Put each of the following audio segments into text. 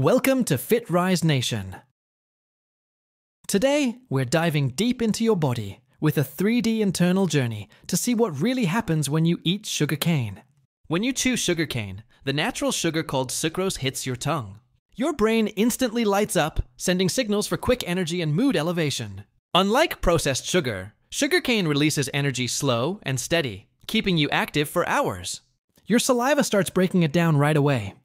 Welcome to FitRise Nation. Today, we're diving deep into your body with a 3D internal journey to see what really happens when you eat sugarcane. When you chew sugarcane, the natural sugar called sucrose hits your tongue. Your brain instantly lights up, sending signals for quick energy and mood elevation. Unlike processed sugar, sugarcane releases energy slow and steady, keeping you active for hours. Your saliva starts breaking it down right away.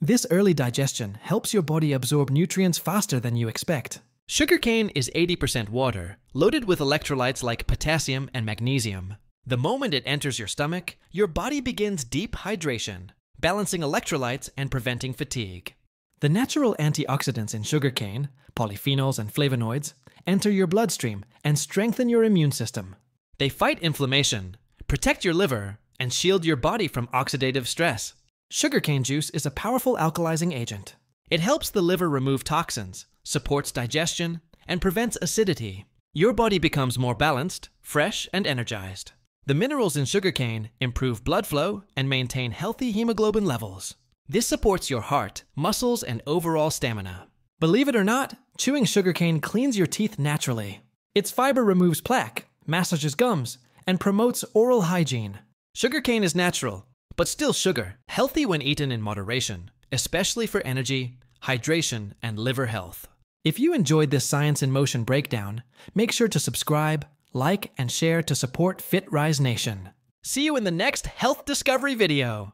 This early digestion helps your body absorb nutrients faster than you expect. Sugarcane is 80% water, loaded with electrolytes like potassium and magnesium. The moment it enters your stomach, your body begins deep hydration, balancing electrolytes and preventing fatigue. The natural antioxidants in sugarcane, polyphenols and flavonoids, enter your bloodstream and strengthen your immune system. They fight inflammation, protect your liver, and shield your body from oxidative stress. Sugarcane juice is a powerful alkalizing agent. It helps the liver remove toxins, supports digestion, and prevents acidity. Your body becomes more balanced, fresh, and energized. The minerals in sugarcane improve blood flow and maintain healthy hemoglobin levels. This supports your heart, muscles, and overall stamina. Believe it or not, chewing sugarcane cleans your teeth naturally. Its fiber removes plaque, massages gums, and promotes oral hygiene. Sugarcane is natural, but still sugar, healthy when eaten in moderation, especially for energy, hydration, and liver health. If you enjoyed this Science in Motion breakdown, make sure to subscribe, like, and share to support FitRise Nation. See you in the next health discovery video.